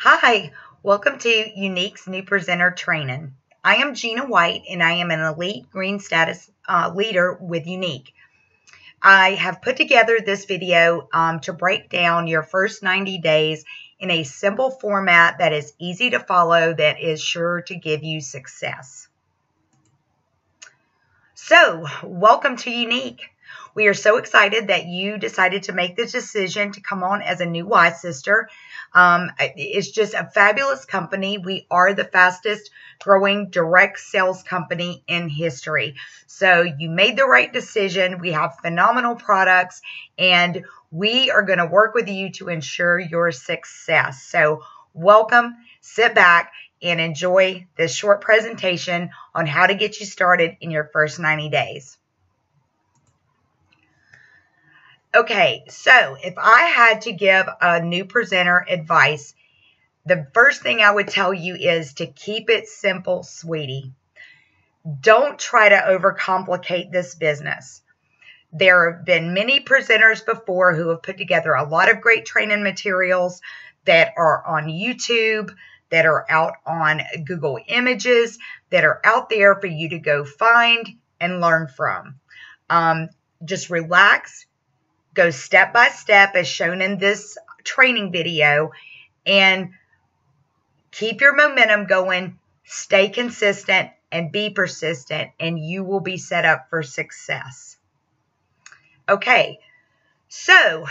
Hi, welcome to Younique's New Presenter Training. I am Gina White and I am an elite green status uh, leader with Younique. I have put together this video um, to break down your first 90 days in a simple format that is easy to follow that is sure to give you success. So, welcome to Younique. We are so excited that you decided to make the decision to come on as a new Y sister. Um, it's just a fabulous company. We are the fastest growing direct sales company in history. So you made the right decision. We have phenomenal products and we are going to work with you to ensure your success. So welcome, sit back and enjoy this short presentation on how to get you started in your first 90 days. Okay, so if I had to give a new presenter advice, the first thing I would tell you is to keep it simple, sweetie. Don't try to overcomplicate this business. There have been many presenters before who have put together a lot of great training materials that are on YouTube, that are out on Google Images, that are out there for you to go find and learn from. Um, just relax go step by step as shown in this training video and keep your momentum going, stay consistent, and be persistent, and you will be set up for success. Okay, so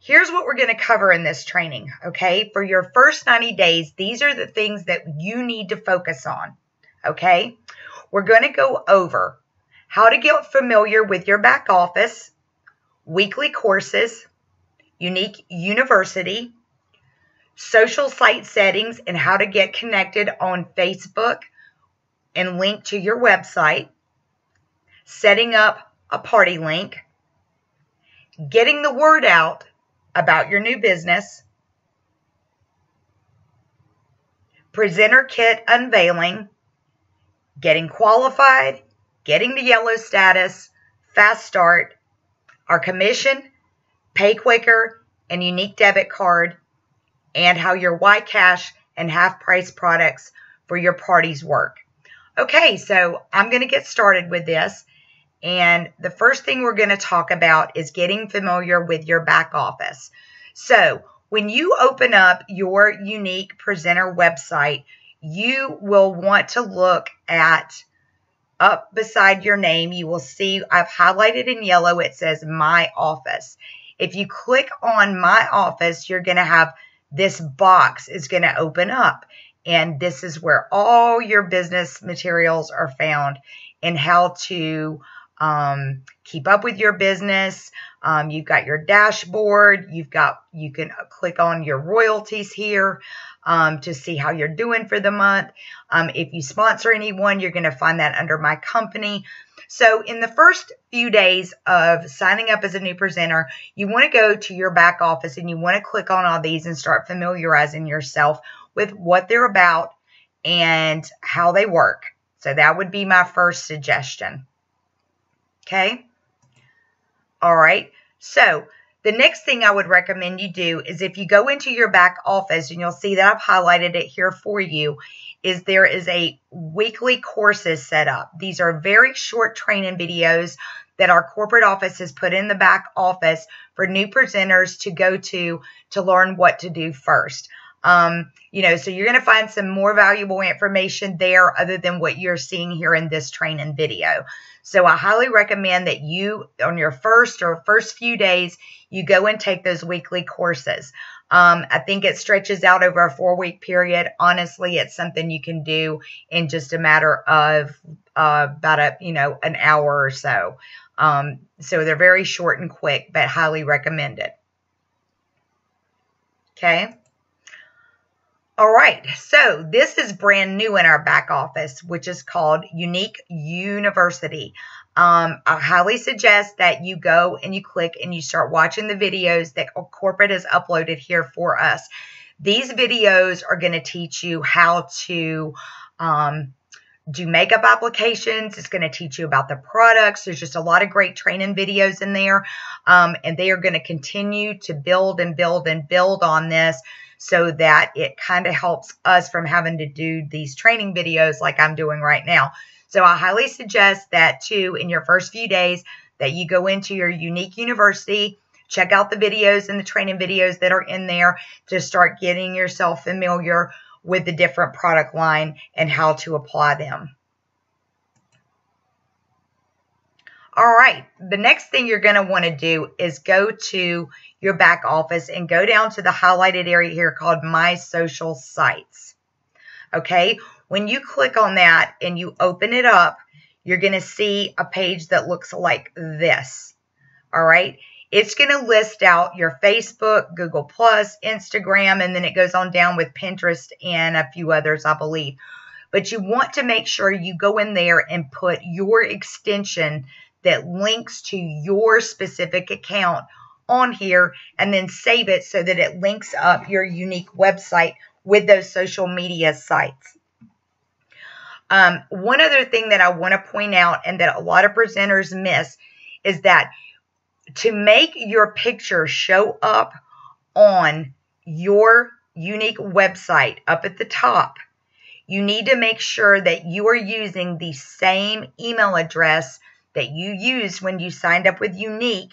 here's what we're going to cover in this training. Okay, for your first 90 days, these are the things that you need to focus on. Okay, we're going to go over how to get familiar with your back office weekly courses, Younique university, social site settings and how to get connected on Facebook and link to your website, setting up a party link, getting the word out about your new business, presenter kit unveiling, getting qualified, getting the yellow status, fast start, our commission, pay quicker, and Younique debit card, and how your Y Cash and half price products for your parties work. Okay, so I'm going to get started with this. And the first thing we're going to talk about is getting familiar with your back office. So when you open up your Younique presenter website, you will want to look at up beside your name, you will see I've highlighted in yellow, it says My Office. If you click on My Office, you're going to have this box is going to open up. And this is where all your business materials are found and how to um, keep up with your business. Um, you've got your dashboard. You've got, you can click on your royalties here um, to see how you're doing for the month. Um, if you sponsor anyone, you're going to find that under my company. So in the first few days of signing up as a new presenter, you want to go to your back office and you want to click on all these and start familiarizing yourself with what they're about and how they work. So that would be my first suggestion. Okay. All right. So the next thing I would recommend you do is if you go into your back office, and you'll see that I've highlighted it here for you, is there is a weekly courses set up. These are very short training videos that our corporate office has put in the back office for new presenters to go to to learn what to do first. Um, you know, so you're going to find some more valuable information there other than what you're seeing here in this training video. So I highly recommend that you, on your first or first few days, you go and take those weekly courses. Um, I think it stretches out over a four week period. Honestly, it's something you can do in just a matter of uh, about a, you know, an hour or so. Um, so they're very short and quick, but highly recommended. Okay. All right, so this is brand new in our back office, which is called Younique University. Um, I highly suggest that you go and you click and you start watching the videos that corporate has uploaded here for us. These videos are going to teach you how to um, do makeup applications. It's going to teach you about the products. There's just a lot of great training videos in there. Um, and they are going to continue to build and build and build on this so that it kind of helps us from having to do these training videos like I'm doing right now. So I highly suggest that too in your first few days that you go into your Younique university, check out the videos and the training videos that are in there to start getting yourself familiar with the different product line and how to apply them. All right, the next thing you're going to want to do is go to your back office and go down to the highlighted area here called My Social Sites. Okay, when you click on that and you open it up, you're going to see a page that looks like this. All right, it's going to list out your Facebook, Google Plus, Instagram, and then it goes on down with Pinterest and a few others, I believe. But you want to make sure you go in there and put your extension that links to your specific account on here and then save it so that it links up your Younique website with those social media sites. Um, one other thing that I want to point out and that a lot of presenters miss is that to make your picture show up on your Younique website up at the top, you need to make sure that you are using the same email address that you used when you signed up with Younique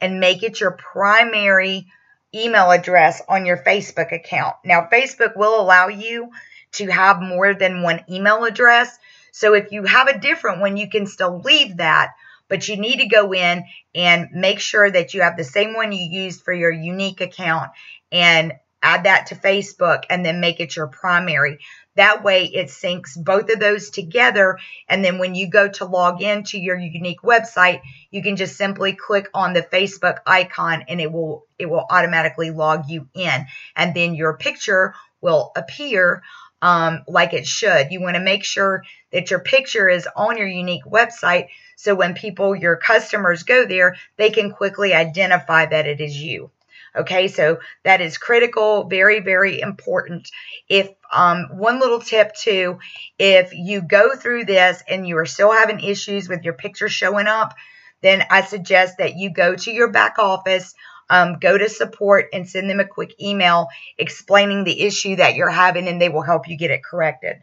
and make it your primary email address on your Facebook account. Now, Facebook will allow you to have more than one email address. So if you have a different one, you can still leave that, but you need to go in and make sure that you have the same one you used for your Younique account and add that to Facebook and then make it your primary. That way it syncs both of those together. And then when you go to log into your Younique website, you can just simply click on the Facebook icon and it will it will automatically log you in. And then your picture will appear um, like it should. You want to make sure that your picture is on your Younique website so when people, your customers go there, they can quickly identify that it is you. Okay, so that is critical, very, very important. If um, one little tip too, if you go through this and you are still having issues with your picture showing up, then I suggest that you go to your back office, um, go to support and send them a quick email explaining the issue that you're having and they will help you get it corrected.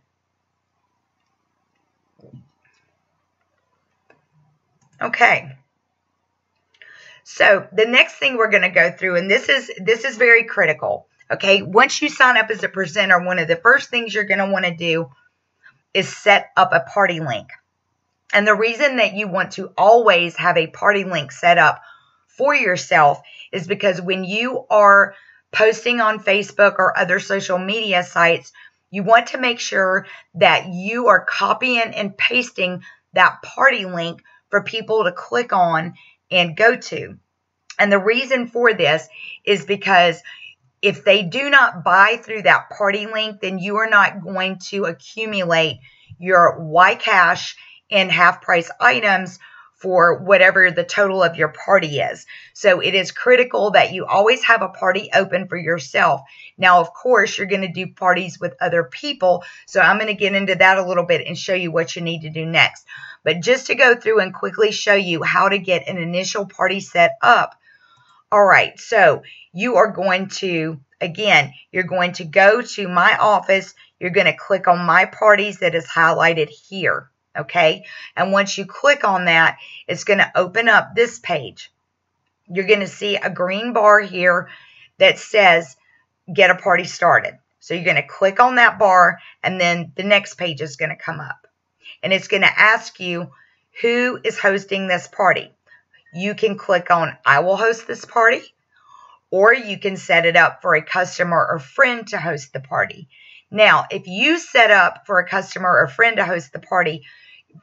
Okay. So the next thing we're going to go through, and this is this is very critical. Okay, once you sign up as a presenter, one of the first things you're going to want to do is set up a party link. And the reason that you want to always have a party link set up for yourself is because when you are posting on Facebook or other social media sites, you want to make sure that you are copying and pasting that party link for people to click on and go to. And the reason for this is because if they do not buy through that party link, then you are not going to accumulate your Y cash and half price items for whatever the total of your party is. So it is critical that you always have a party open for yourself. Now, of course, you're going to do parties with other people. So I'm going to get into that a little bit and show you what you need to do next. But just to go through and quickly show you how to get an initial party set up. All right, so you are going to, again, you're going to go to my office. You're going to click on my parties that is highlighted here okay? And once you click on that, it's going to open up this page. You're going to see a green bar here that says get a party started. So you're going to click on that bar and then the next page is going to come up. And it's going to ask you who is hosting this party. You can click on I will host this party or you can set it up for a customer or friend to host the party. Now, if you set up for a customer or friend to host the party,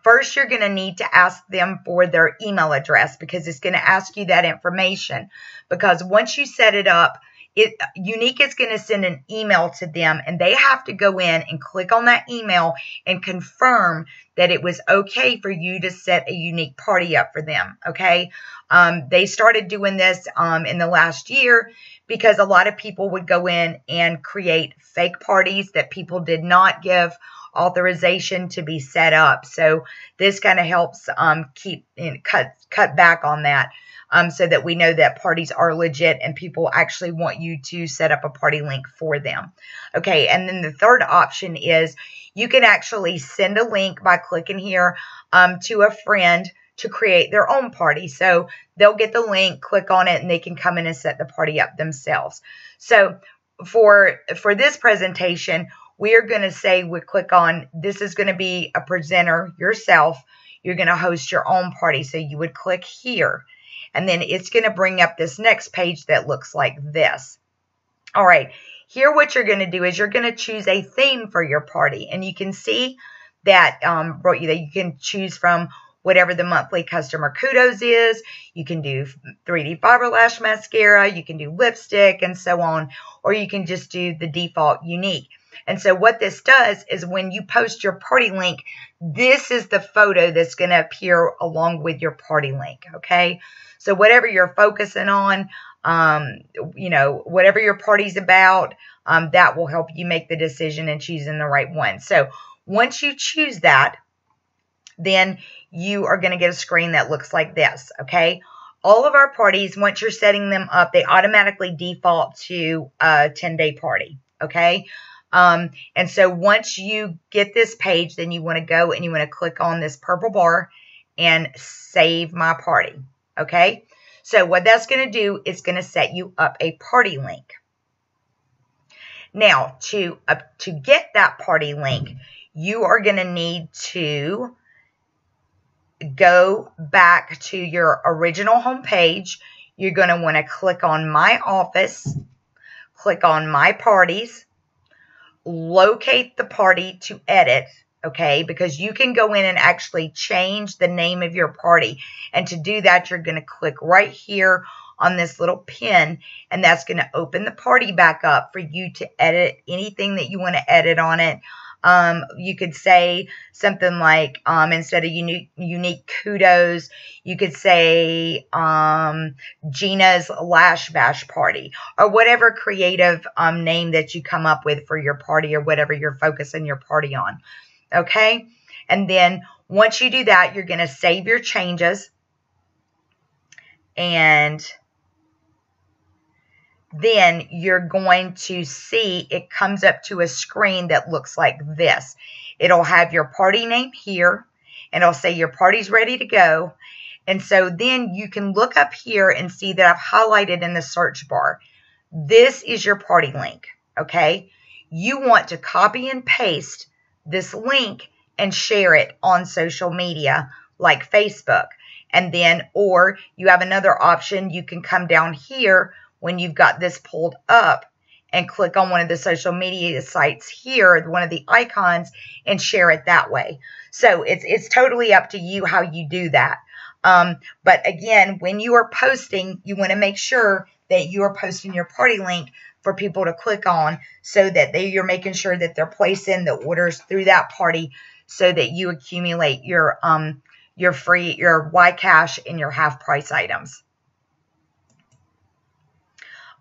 first you're going to need to ask them for their email address because it's going to ask you that information. Because once you set it up, it Younique is going to send an email to them and they have to go in and click on that email and confirm that it was okay for you to set a Younique party up for them. Okay. Um, they started doing this um, in the last year because a lot of people would go in and create fake parties that people did not give authorization to be set up. So this kind of helps um, keep and cut cut back on that. Um, so that we know that parties are legit and people actually want you to set up a party link for them. Okay, and then the third option is you can actually send a link by clicking here um, to a friend to create their own party. So they'll get the link, click on it, and they can come in and set the party up themselves. So for for this presentation, we are going to say we click on this is going to be a presenter yourself. You're going to host your own party. So you would click here and then it's going to bring up this next page that looks like this. All right. Here what you're going to do is you're going to choose a theme for your party and you can see that um, that you can choose from whatever the monthly customer kudos is. You can do 3D fiber lash mascara, you can do lipstick and so on, or you can just do the default Younique. And so what this does is when you post your party link, this is the photo that's going to appear along with your party link. Okay. So whatever you're focusing on, um, you know, whatever your party's about, um, that will help you make the decision and choosing the right one. So once you choose that, then you are going to get a screen that looks like this. Okay. All of our parties, once you're setting them up, they automatically default to a 10 day party. Okay. Um, and so once you get this page, then you want to go and you want to click on this purple bar and save my party. Okay. So what that's going to do is going to set you up a party link. Now, to, uh, to get that party link, you are going to need to go back to your original home page. You're going to want to click on My Office, click on My Parties, locate the party to edit, okay? Because you can go in and actually change the name of your party. And to do that, you're going to click right here on this little pin, and that's going to open the party back up for you to edit anything that you want to edit on it. Um, you could say something like, um, instead of Younique, Younique kudos, you could say um, Gina's Lash Bash Party or whatever creative um, name that you come up with for your party or whatever you're focusing your party on. Okay. And then once you do that, you're going to save your changes and then you're going to see it comes up to a screen that looks like this. It'll have your party name here and it'll say your party's ready to go. And so then you can look up here and see that I've highlighted in the search bar. This is your party link, okay? You want to copy and paste this link and share it on social media like Facebook. And then, or you have another option, you can come down here when you've got this pulled up and click on one of the social media sites here, one of the icons, and share it that way. So it's it's totally up to you how you do that. Um, but again, when you are posting, you want to make sure that you are posting your party link for people to click on so that they, you're making sure that they're placing the orders through that party so that you accumulate your um your free your Y cash and your half price items.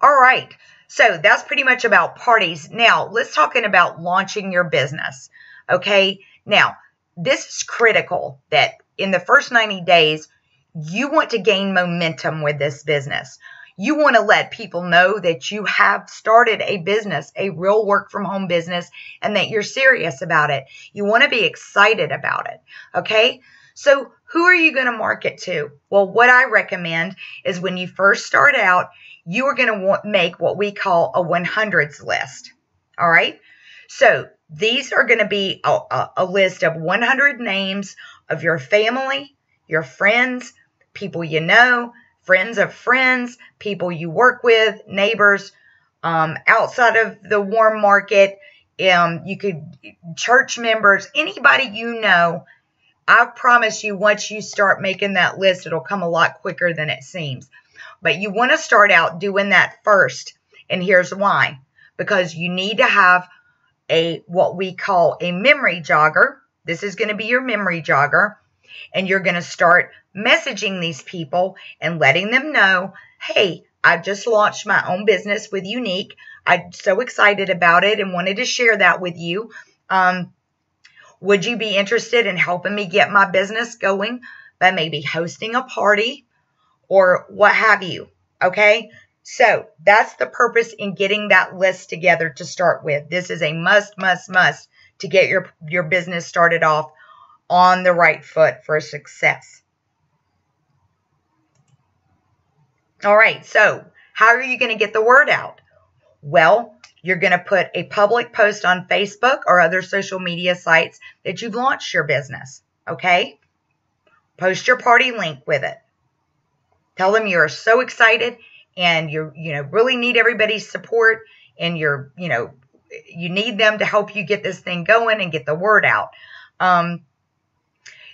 All right. So that's pretty much about parties. Now, let's talking about launching your business. Okay. Now, this is critical that in the first 90 days, you want to gain momentum with this business. You want to let people know that you have started a business, a real work from home business, and that you're serious about it. You want to be excited about it. Okay. So, who are you going to market to? Well, what I recommend is when you first start out, you are going to make what we call a 100s list. All right. So these are going to be a, a, a, list of 100 names of your family, your friends, people you know, friends of friends, people you work with, neighbors, um, outside of the warm market. Um, you could church members, anybody you know. I promise you, once you start making that list, it'll come a lot quicker than it seems. But you want to start out doing that first. And here's why. Because you need to have a what we call a memory jogger. This is going to be your memory jogger. And you're going to start messaging these people and letting them know, hey, I've just launched my own business with Younique. I'm so excited about it and wanted to share that with you. Um, would you be interested in helping me get my business going by maybe hosting a party or what have you? Okay. So that's the purpose in getting that list together to start with. This is a must, must, must to get your, your business started off on the right foot for success. All right, so how are you going to get the word out? Well, you're going to put a public post on Facebook or other social media sites that you've launched your business. Okay? Post your party link with it. Tell them you're so excited and you you know really need everybody's support and you're you know you need them to help you get this thing going and get the word out. Um,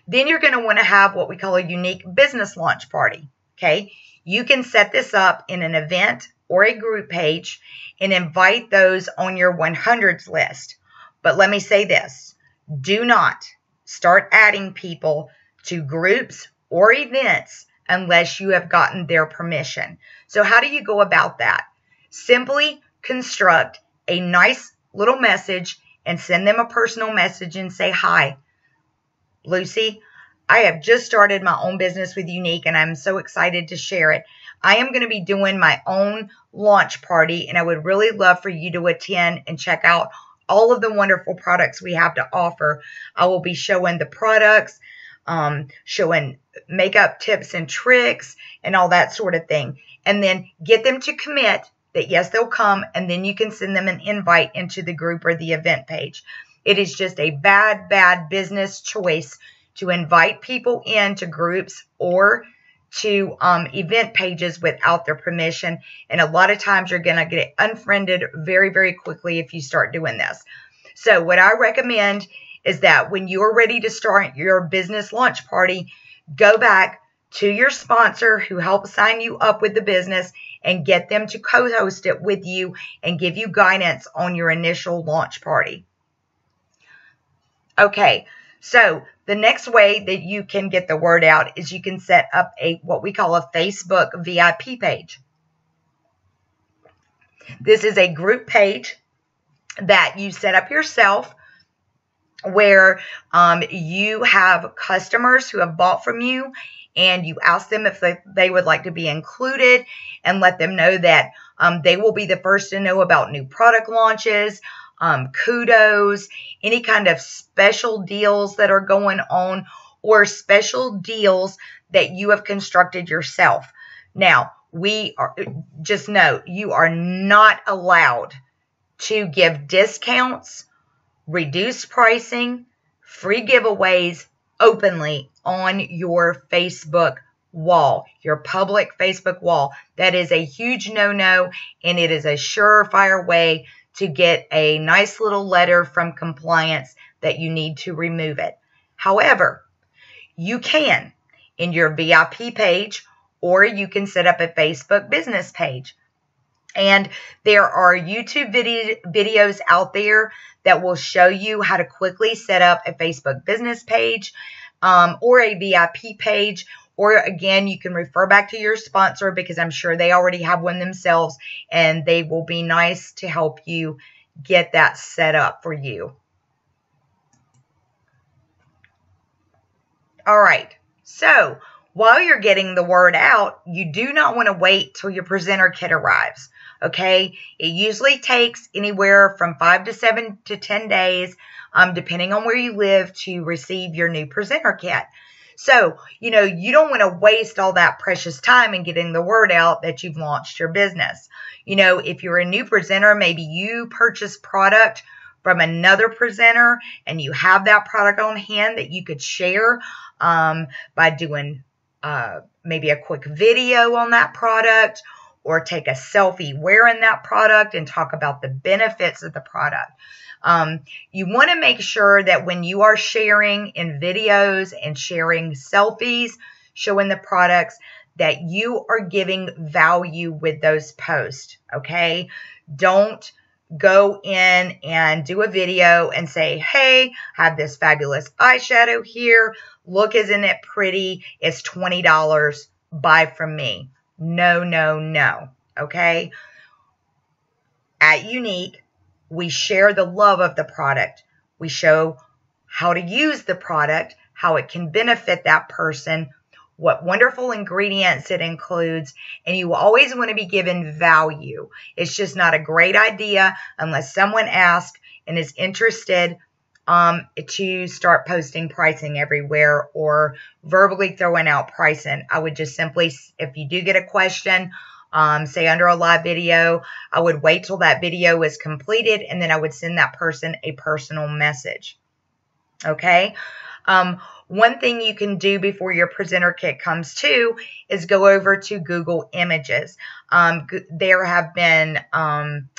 then you're going to want to have what we call a Younique business launch party. Okay. You can set this up in an event or a group page and invite those on your 100s list. But let me say this do not start adding people to groups or events unless you have gotten their permission. So, how do you go about that? Simply construct a nice little message and send them a personal message and say, Hi, Lucy, I have just started my own business with Younique and I'm so excited to share it. I am going to be doing my own launch party and I would really love for you to attend and check out all of the wonderful products we have to offer. I will be showing the products, um, showing makeup tips and tricks and all that sort of thing. And then get them to commit that yes, they'll come and then you can send them an invite into the group or the event page. It is just a bad, bad business choice to invite people into groups or to um, event pages without their permission. And a lot of times you're going to get unfriended very, very quickly if you start doing this. So, what I recommend is that when you're ready to start your business launch party, go back to your sponsor who helped sign you up with the business and get them to co host it with you and give you guidance on your initial launch party. Okay, so the next way that you can get the word out is you can set up a what we call a Facebook VIP page. This is a group page that you set up yourself where um, you have customers who have bought from you and you ask them if they, they would like to be included and let them know that um, they will be the first to know about new product launches, um, kudos, any kind of special deals that are going on, or special deals that you have constructed yourself. Now, we are just know you are not allowed to give discounts, reduced pricing, free giveaways openly on your Facebook wall, your public Facebook wall. That is a huge no no, and it is a surefire way to get a nice little letter from compliance that you need to remove it. However, you can in your VIP page or you can set up a Facebook business page. And there are YouTube video, videos out there that will show you how to quickly set up a Facebook business page um, or a VIP page. Or again, you can refer back to your sponsor because I'm sure they already have one themselves and they will be nice to help you get that set up for you. All right, so while you're getting the word out, you do not want to wait till your presenter kit arrives. Okay, it usually takes anywhere from five to seven to 10 days, um, depending on where you live, to receive your new presenter kit. So, you know, you don't want to waste all that precious time in getting the word out that you've launched your business. You know, if you're a new presenter, maybe you purchase product from another presenter and you have that product on hand that you could share um, by doing uh, maybe a quick video on that product or take a selfie wearing that product and talk about the benefits of the product. Um, you want to make sure that when you are sharing in videos and sharing selfies, showing the products, that you are giving value with those posts. Okay. Don't go in and do a video and say, Hey, I have this fabulous eyeshadow here. Look, isn't it pretty? It's $20. Buy from me. No, no, no. Okay. At Younique, we share the love of the product. We show how to use the product, how it can benefit that person, what wonderful ingredients it includes, and you always want to be given value. It's just not a great idea unless someone asks and is interested um, to start posting pricing everywhere or verbally throwing out pricing. I would just simply, if you do get a question, um, say under a live video, I would wait till that video is completed and then I would send that person a personal message. Okay. Um, one thing you can do before your presenter kit comes to is go over to Google Images. Um, there have been um,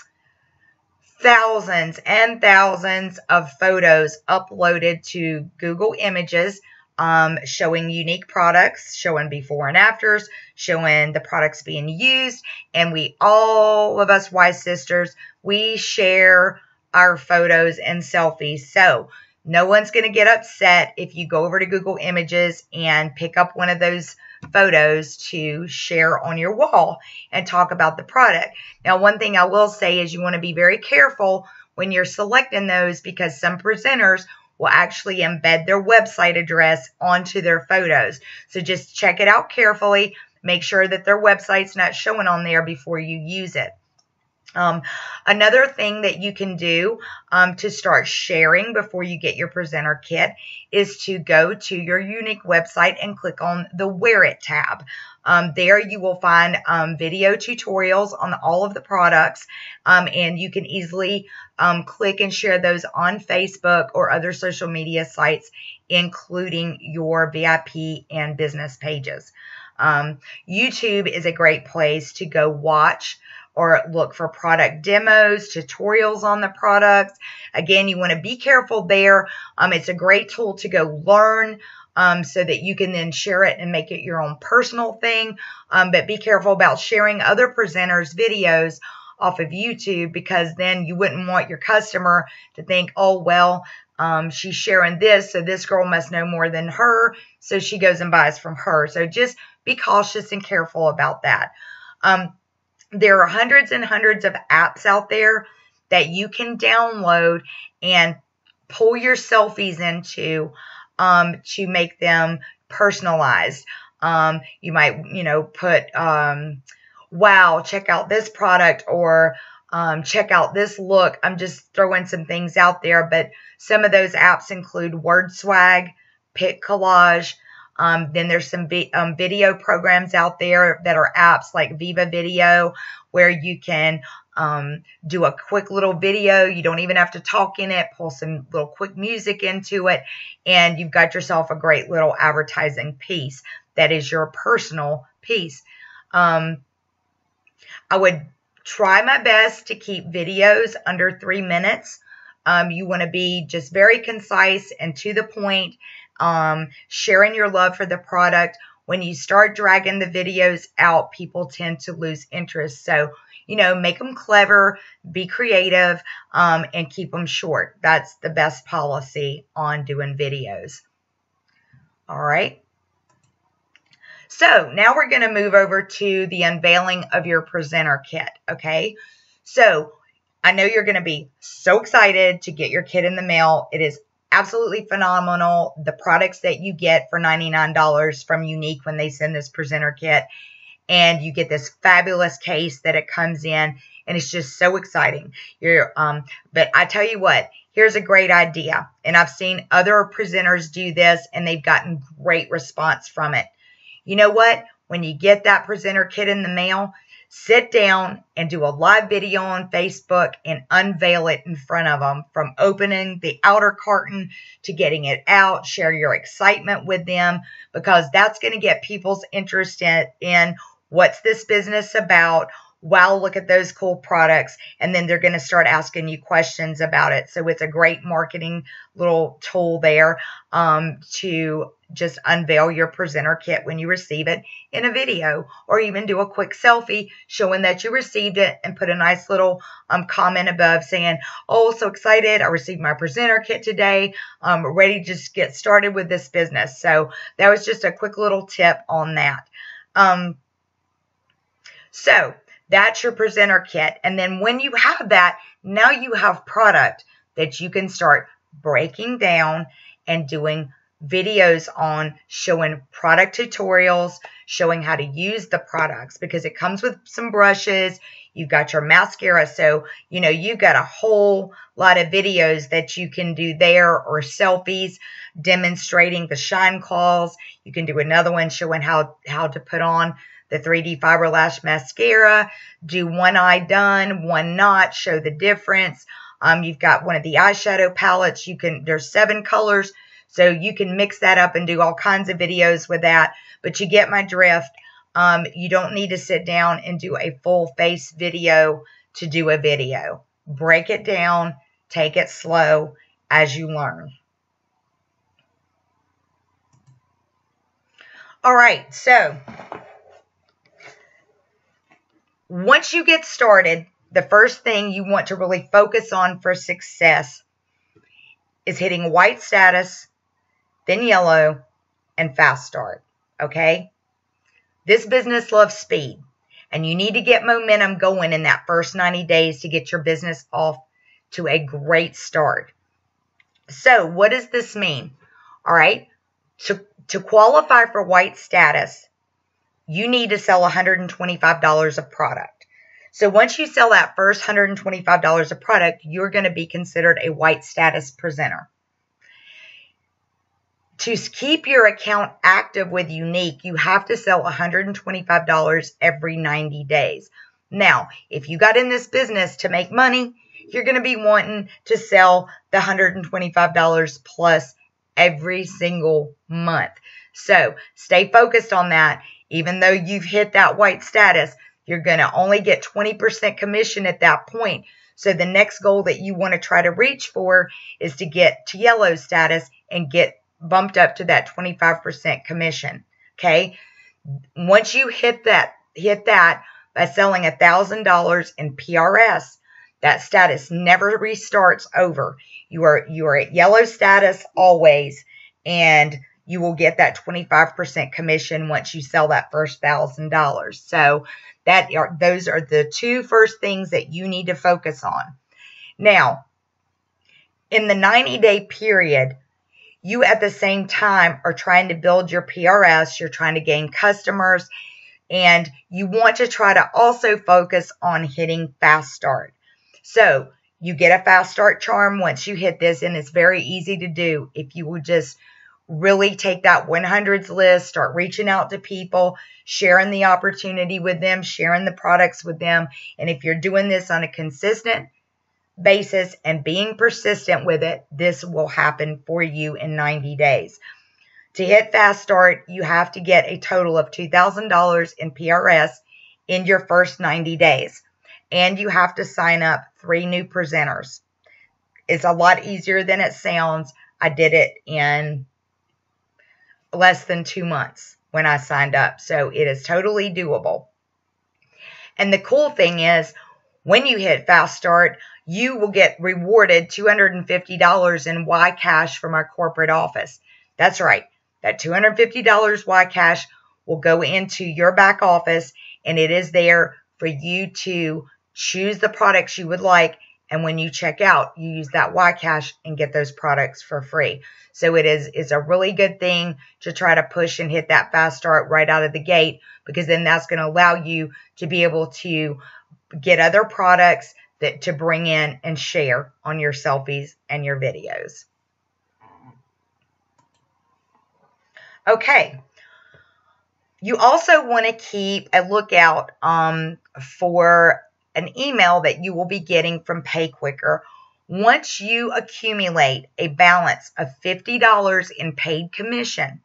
thousands and thousands of photos uploaded to Google Images um, showing Younique products, showing before and afters, showing the products being used. And we, all of us Y sisters, we share our photos and selfies. So no one's going to get upset if you go over to Google Images and pick up one of those photos to share on your wall and talk about the product. Now, one thing I will say is you want to be very careful when you're selecting those because some presenters will actually embed their website address onto their photos. So just check it out carefully. Make sure that their website's not showing on there before you use it. Um, another thing that you can do um, to start sharing before you get your presenter kit is to go to your Younique website and click on the Wear It tab. Um, there you will find um, video tutorials on all of the products um, and you can easily um, click and share those on Facebook or other social media sites including your VIP and business pages. YouTube is a great place to go watch or look for product demos, tutorials on the products. Again, you want to be careful there. Um, it's a great tool to go learn um, so that you can then share it and make it your own personal thing. Um, but be careful about sharing other presenters' videos off of YouTube because then you wouldn't want your customer to think, oh, well, um, she's sharing this, so this girl must know more than her, so she goes and buys from her. So just be cautious and careful about that. Um, there are hundreds and hundreds of apps out there that you can download and pull your selfies into um, to make them personalized. Um, you might, you know, put, um, wow, check out this product or um, check out this look. I'm just throwing some things out there, but some of those apps include Word Swag, WordSwag, PicCollage, um, then there's some um, video programs out there that are apps like Viva Video where you can um, do a quick little video. You don't even have to talk in it, pull some little quick music into it, and you've got yourself a great little advertising piece that is your personal piece. Um, I would try my best to keep videos under three minutes. Um, you want to be just very concise and to the point um, sharing your love for the product. When you start dragging the videos out, people tend to lose interest. So, you know, make them clever, be creative, um, and keep them short. That's the best policy on doing videos. All right. So now we're going to move over to the unveiling of your presenter kit. Okay. So I know you're going to be so excited to get your kit in the mail. It is absolutely phenomenal. The products that you get for $99 from Younique when they send this presenter kit. And you get this fabulous case that it comes in. And it's just so exciting. You're, um, but I tell you what, here's a great idea. And I've seen other presenters do this and they've gotten great response from it. You know what? When you get that presenter kit in the mail, sit down and do a live video on Facebook and unveil it in front of them from opening the outer carton to getting it out. Share your excitement with them because that's going to get people's interest in, in what's this business about? Wow, look at those cool products. And then they're going to start asking you questions about it. So it's a great marketing little tool there um, to just unveil your presenter kit when you receive it in a video or even do a quick selfie showing that you received it and put a nice little um, comment above saying, oh, so excited. I received my presenter kit today. I'm ready to just get started with this business. So that was just a quick little tip on that. Um, so That's your presenter kit. And then when you have that, now you have product that you can start breaking down and doing videos on showing product tutorials, showing how to use the products because it comes with some brushes. You've got your mascara. So, you know, you've got a whole lot of videos that you can do there or selfies demonstrating the shine calls. You can do another one showing how, how to put on the 3D Fiber Lash Mascara, do one eye done, one not, show the difference. Um, you've got one of the eyeshadow palettes. You can, there's seven colors. So you can mix that up and do all kinds of videos with that. But you get my drift. Um, you don't need to sit down and do a full face video to do a video. Break it down, take it slow as you learn. All right, so once you get started, the first thing you want to really focus on for success is hitting white status, then yellow, and fast start. Okay? This business loves speed, and you need to get momentum going in that first 90 days to get your business off to a great start. So, what does this mean? All right, to, to qualify for white status, you need to sell $125 of product. So once you sell that first $125 of product, you're going to be considered a white status presenter. To keep your account active with Younique, you have to sell $125 every 90 days. Now, if you got in this business to make money, you're going to be wanting to sell the $125 plus every single month. So stay focused on that. Even though you've hit that white status, you're going to only get 20% commission at that point. So the next goal that you want to try to reach for is to get to yellow status and get bumped up to that 25% commission. Okay. Once you hit that, hit that by selling a thousand dollars in PRS, that status never restarts over. You are, you are at yellow status always. And you will get that 25% commission once you sell that first thousand dollars. So that are, those are the two first things that you need to focus on. Now, in the 90 day period, you at the same time are trying to build your PRS, you're trying to gain customers, and you want to try to also focus on hitting fast start. So you get a fast start charm once you hit this, and it's very easy to do if you will just really take that 100s list, start reaching out to people, sharing the opportunity with them, sharing the products with them. And if you're doing this on a consistent basis and being persistent with it, this will happen for you in 90 days. To hit Fast Start, you have to get a total of $2,000 in PRS in your first 90 days. And you have to sign up three new presenters. It's a lot easier than it sounds. I did it in less than two months when I signed up. So it is totally doable. And the cool thing is, when you hit Fast Start, you will get rewarded $250 in Y Cash from our corporate office. That's right. That $250 Y Cash will go into your back office and it is there for you to choose the products you would like and when you check out, you use that Y Cash and get those products for free. So it is is a really good thing to try to push and hit that fast start right out of the gate because then that's going to allow you to be able to get other products that to bring in and share on your selfies and your videos. Okay. You also want to keep a lookout um, for an email that you will be getting from PayQuicker once you accumulate a balance of $50 in paid commission.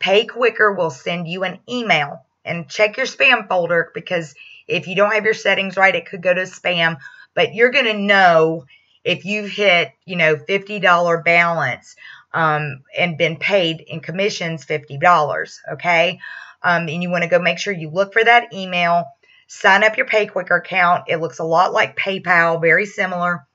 PayQuicker will send you an email and check your spam folder because if you don't have your settings right, it could go to spam. But you're going to know if you've hit, you know, $50 balance um, and been paid in commissions $50, okay? Um, and you want to go make sure you look for that email sign up your PayQuicker account. It looks a lot like PayPal, very similar.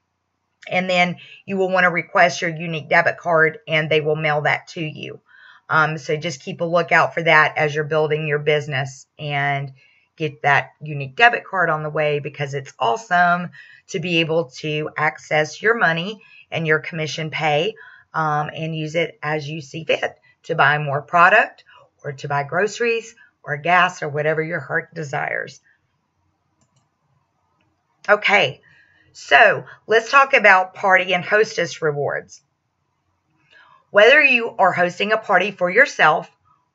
And then you will want to request your Younique debit card and they will mail that to you. Um, so just keep a lookout for that as you're building your business and get that Younique debit card on the way because it's awesome to be able to access your money and your commission pay um, and use it as you see fit to buy more product or to buy groceries or gas or whatever your heart desires. Okay, so let's talk about party and hostess rewards. Whether you are hosting a party for yourself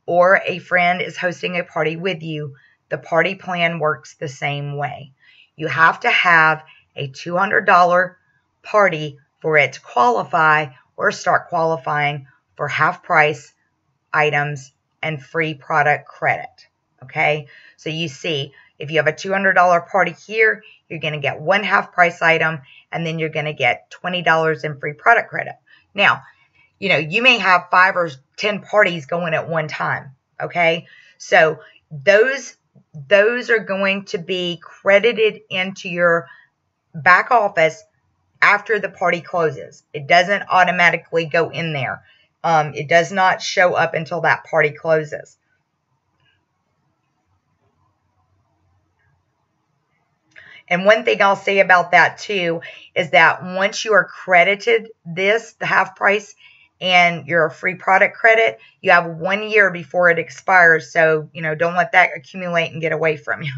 or a friend is hosting a party with you, the party plan works the same way. You have to have a $200 party for it to qualify or start qualifying for half price items and free product credit. Okay, so you see, if you have a $200 party here, you're going to get one half price item and then you're going to get $20 in free product credit. Now, you know, you may have five or 10 parties going at one time. Okay, so those those are going to be credited into your back office after the party closes. It doesn't automatically go in there. Um, it does not show up until that party closes. And one thing I'll say about that too is that once you are credited this, the half price, and your free product credit, you have one year before it expires. So, you know, don't let that accumulate and get away from you.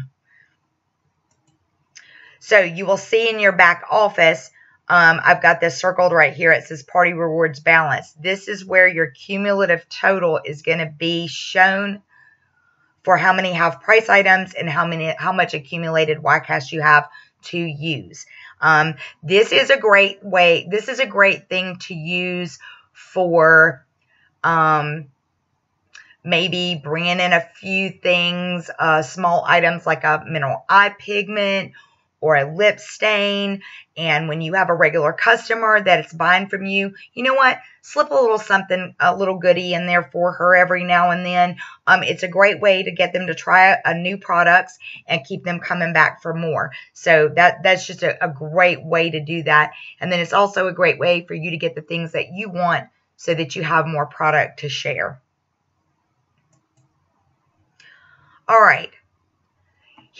So you will see in your back office, um, I've got this circled right here. It says party rewards balance. This is where your cumulative total is going to be shown for how many half price items and how many how much accumulated YCash you have to use. Um, this is a great way. This is a great thing to use for um, maybe bringing in a few things, uh, small items like a mineral eye pigment or a lip stain. And when you have a regular customer that is buying from you, you know what? Slip a little something, a little goodie in there for her every now and then. Um, it's a great way to get them to try a, a new products and keep them coming back for more. So that that's just a, a great way to do that. And then it's also a great way for you to get the things that you want so that you have more product to share. All right.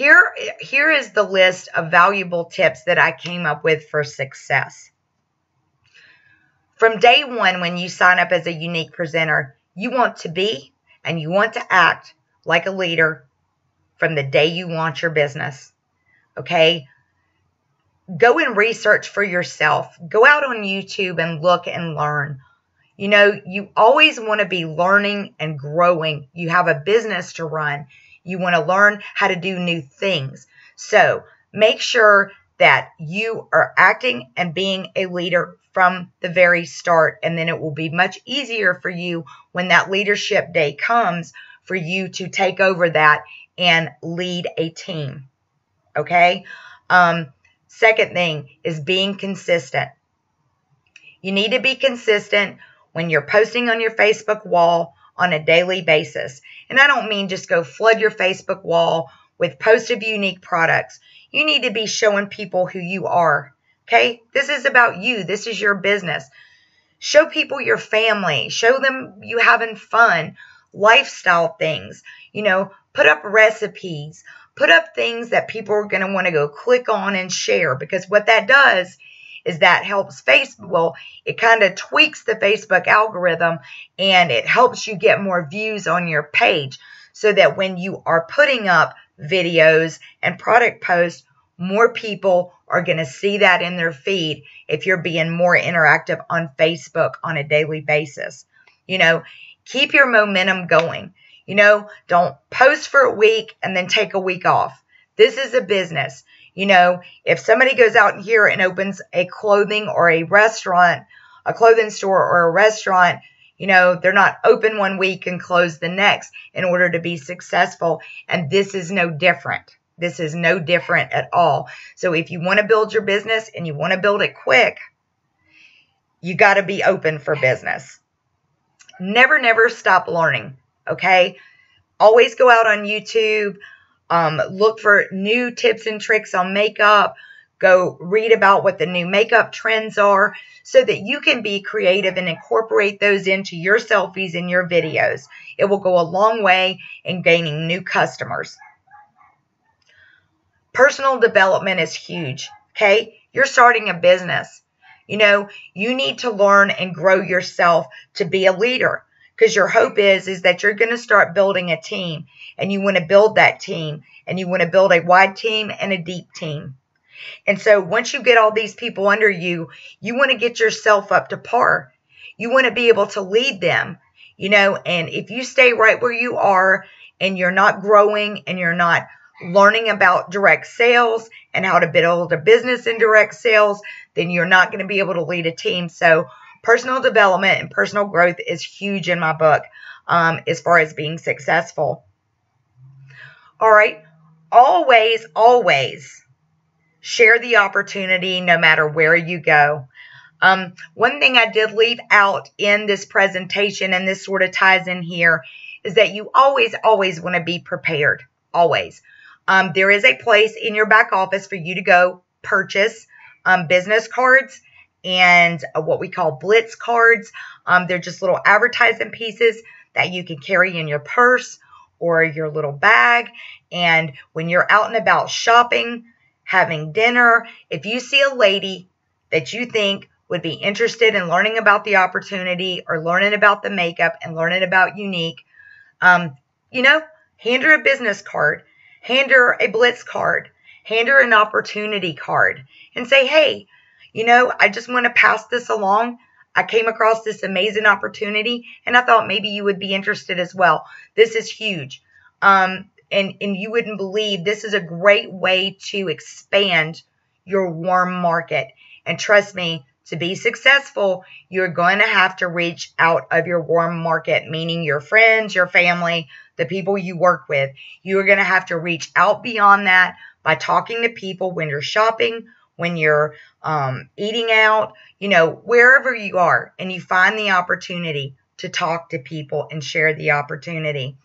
Here, here is the list of valuable tips that I came up with for success. From day one, when you sign up as a Younique presenter, you want to be and you want to act like a leader from the day you launch your business. Okay? Go and research for yourself. Go out on YouTube and look and learn. You know, you always want to be learning and growing. You have a business to run. You want to learn how to do new things. So make sure that you are acting and being a leader from the very start. And then it will be much easier for you when that leadership day comes for you to take over that and lead a team. Okay. Um, second thing is being consistent. You need to be consistent when you're posting on your Facebook wall on a daily basis. And I don't mean just go flood your Facebook wall with posts of Younique products. You need to be showing people who you are. Okay? This is about you. This is your business. Show people your family. Show them you having fun, lifestyle things. You know, put up recipes. Put up things that people are going to want to go click on and share because what that does is that helps Facebook. Well, it kind of tweaks the Facebook algorithm and it helps you get more views on your page so that when you are putting up videos and product posts, more people are going to see that in their feed if you're being more interactive on Facebook on a daily basis. You know, keep your momentum going. You know, don't post for a week and then take a week off. This is a business. You know, if somebody goes out here and opens a clothing or a restaurant, a clothing store or a restaurant, you know, they're not open one week and close the next in order to be successful. And this is no different. This is no different at all. So if you want to build your business and you want to build it quick, you got to be open for business. Never, never stop learning. Okay. Always go out on YouTube. Um, look for new tips and tricks on makeup. Go read about what the new makeup trends are so that you can be creative and incorporate those into your selfies and your videos. It will go a long way in gaining new customers. Personal development is huge. Okay. You're starting a business. You know, you need to learn and grow yourself to be a leader because your hope is is that you're going to start building a team and you want to build that team and you want to build a wide team and a deep team. And so once you get all these people under you, you want to get yourself up to par. You want to be able to lead them, you know, and if you stay right where you are and you're not growing and you're not learning about direct sales and how to build a business in direct sales, then you're not going to be able to lead a team. So personal development and personal growth is huge in my book um, as far as being successful. All right. Always, always share the opportunity no matter where you go. Um, one thing I did leave out in this presentation, and this sort of ties in here, is that you always, always want to be prepared. Always. Um, there is a place in your back office for you to go purchase um, business cards and uh, what we call blitz cards. Um, they're just little advertising pieces that you can carry in your purse or your little bag. And when you're out and about shopping, having dinner, if you see a lady that you think would be interested in learning about the opportunity or learning about the makeup and learning about Younique, um, you know, hand her a business card, hand her a blitz card, hand her an opportunity card, and say, hey, you know, I just want to pass this along. I came across this amazing opportunity and I thought maybe you would be interested as well. This is huge. Um, and, and you wouldn't believe this is a great way to expand your warm market. And trust me, to be successful, you're going to have to reach out of your warm market, meaning your friends, your family, the people you work with. You're going to have to reach out beyond that by talking to people when you're shopping, when you're um, eating out, you know, wherever you are, and you find the opportunity to talk to people and share the opportunity.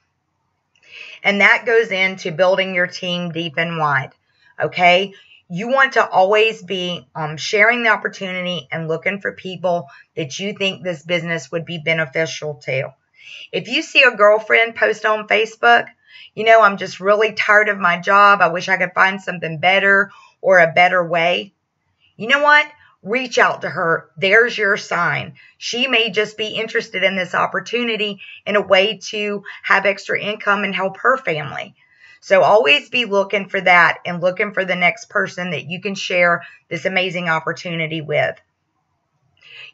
And that goes into building your team deep and wide. Okay. You want to always be um, sharing the opportunity and looking for people that you think this business would be beneficial to. If you see a girlfriend post on Facebook, you know, I'm just really tired of my job. I wish I could find something better or a better way, you know what? Reach out to her. There's your sign. She may just be interested in this opportunity in a way to have extra income and help her family. So always be looking for that and looking for the next person that you can share this amazing opportunity with.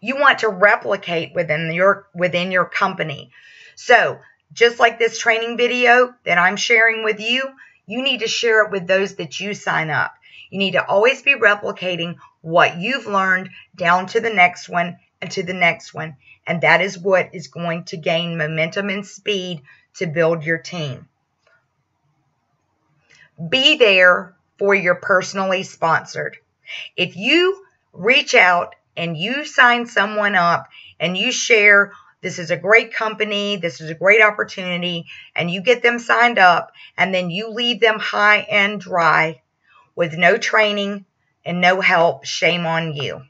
You want to replicate within your within your company. So, just like this training video that I'm sharing with you, you need to share it with those that you sign up. You need to always be replicating what you've learned down to the next one and to the next one. And that is what is going to gain momentum and speed to build your team. Be there for your personally sponsored. If you reach out and you sign someone up and you share this is a great company, this is a great opportunity, and you get them signed up and then you leave them high and dry, with no training and no help, shame on you.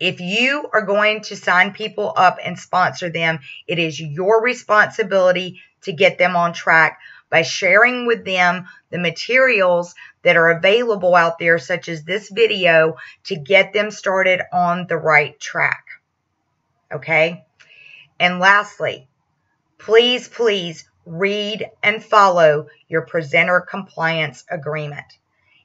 If you are going to sign people up and sponsor them, it is your responsibility to get them on track by sharing with them the materials that are available out there, such as this video, to get them started on the right track. Okay? And lastly, please, please read and follow your presenter compliance agreement.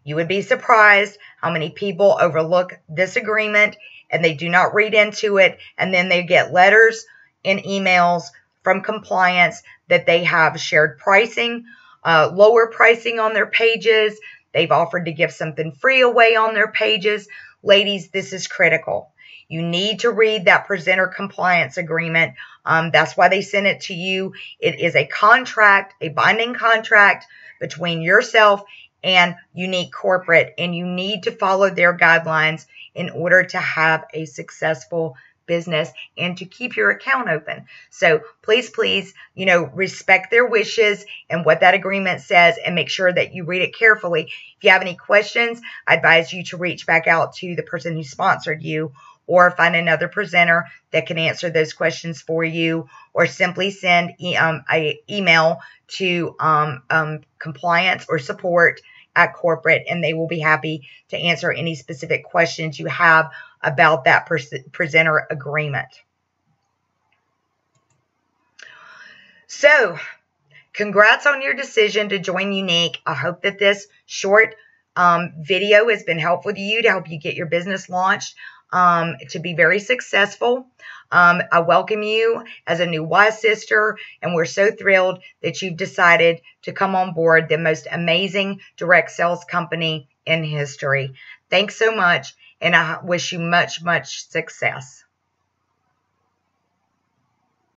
You would be surprised how many people overlook this agreement and they do not read into it. And then they get letters and emails from compliance that they have shared pricing, uh, lower pricing on their pages. They've offered to give something free away on their pages. Ladies, this is critical. You need to read that presenter compliance agreement. Um, that's why they sent it to you. It is a contract, a binding contract between yourself and Younique corporate, and you need to follow their guidelines in order to have a successful business and to keep your account open. So please, please, you know, respect their wishes and what that agreement says and make sure that you read it carefully. If you have any questions, I advise you to reach back out to the person who sponsored you or find another presenter that can answer those questions for you or simply send e- um, a email to um, um, compliance or support at corporate, and they will be happy to answer any specific questions you have about that presenter agreement. So, congrats on your decision to join Younique. I hope that this short um, video has been helpful to you to help you get your business launched um, to be very successful. Um, I welcome you as a new Wise sister, and we're so thrilled that you've decided to come on board the most amazing direct sales company in history. Thanks so much, and I wish you much, much success.